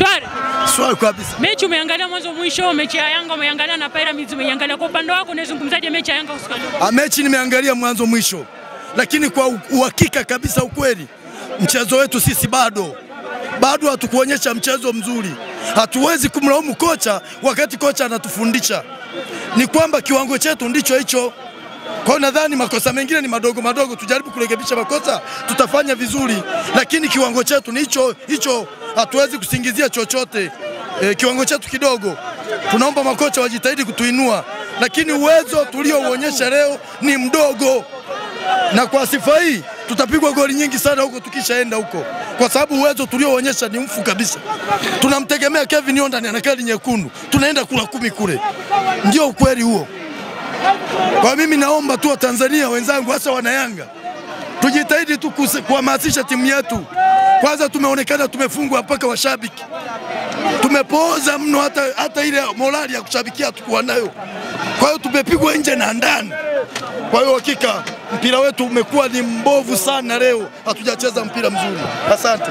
Shwari. Swali kabisa. Mechi umeangalia mwanzo mwisho, mechi ya Yanga umeangalia na Pyramids umeangalia. Kwa upande wako unazungumzaje mechi ya Yanga usiku? Ah, Mechi nimeangalia mwanzo mwisho, lakini kwa uhakika kabisa, ukweli, mchezo wetu sisi bado bado hatukuonyesha mchezo mzuri. Hatuwezi kumlaumu kocha wakati kocha anatufundisha, ni kwamba kiwango chetu ndicho hicho. Kwa hiyo nadhani makosa mengine ni madogo madogo, tujaribu kurekebisha makosa, tutafanya vizuri, lakini kiwango chetu ni hicho hicho, hatuwezi kusingizia chochote. E, kiwango chetu kidogo, tunaomba makocha wajitahidi kutuinua, lakini uwezo tuliouonyesha leo ni mdogo, na kwa sifa hii tutapigwa goli nyingi sana huko tukishaenda huko, kwa sababu uwezo tulioonyesha ni mfu kabisa. Tunamtegemea Kevin Yondani ana kadi nyekundu, tunaenda kula kumi kule, ndio ukweli huo. Kwa mimi naomba tu Watanzania wenzangu, hasa wanayanga, tujitahidi tu kuhamasisha timu yetu. Kwanza tumeonekana tumefungwa mpaka washabiki, tumepooza mno, hata, hata ile morali ya kushabikia hatukuwa nayo. Kwa hiyo tumepigwa nje na ndani. Kwa hiyo hakika mpira wetu umekuwa ni mbovu sana leo, hatujacheza mpira mzuri. Asante.